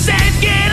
said, get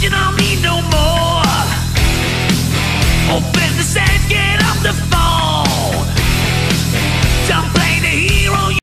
You don't need no more.